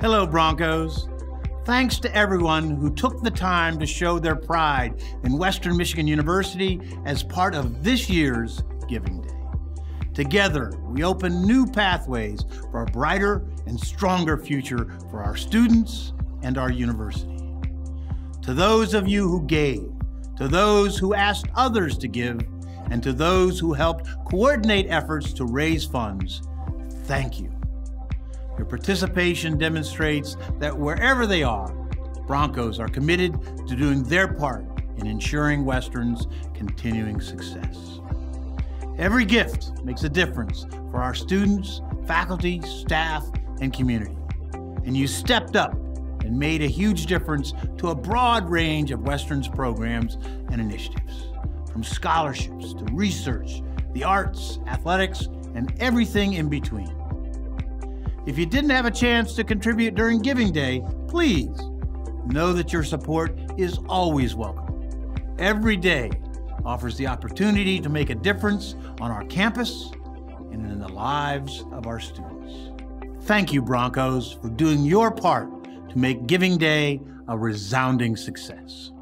Hello, Broncos. Thanks to everyone who took the time to show their pride in Western Michigan University as part of this year's Giving Day. Together, we open new pathways for a brighter and stronger future for our students and our university. To those of you who gave, to those who asked others to give, and to those who helped coordinate efforts to raise funds, thank you. Your participation demonstrates that wherever they are, Broncos are committed to doing their part in ensuring Western's continuing success. Every gift makes a difference for our students, faculty, staff, and community. And you stepped up and made a huge difference to a broad range of Western's programs and initiatives, from scholarships to research, the arts, athletics, and everything in between. If you didn't have a chance to contribute during Giving Day, please know that your support is always welcome. Every day offers the opportunity to make a difference on our campus and in the lives of our students. Thank you, Broncos, for doing your part to make Giving Day a resounding success.